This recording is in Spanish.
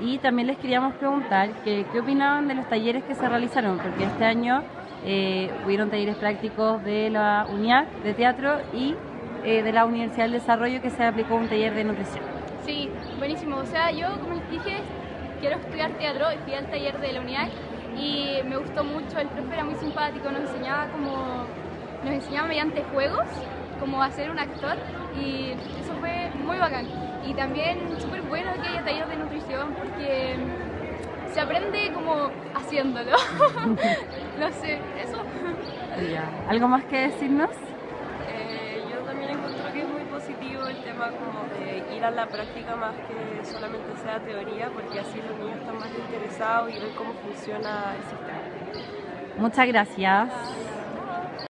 Y también les queríamos preguntar qué opinaban de los talleres que se realizaron, porque este año eh, hubieron talleres prácticos de la UNIAC de teatro y eh, de la Universidad del Desarrollo que se aplicó un taller de nutrición. Sí, buenísimo. O sea, yo, como les dije, quiero estudiar teatro fui al taller de la UNIAC y me gustó mucho. El profe era muy simpático, nos enseñaba como nos enseñaba mediante juegos cómo hacer un actor y eso fue muy bacán. Y también súper bueno que haya talleres de nutrición porque se aprende como haciéndolo. no sé, eso. ¿Algo más que decirnos? Eh, yo también encuentro que es muy positivo el tema como de ir a la práctica más que solamente sea teoría, porque así los niños están más interesados y ven cómo funciona el sistema. Muchas gracias.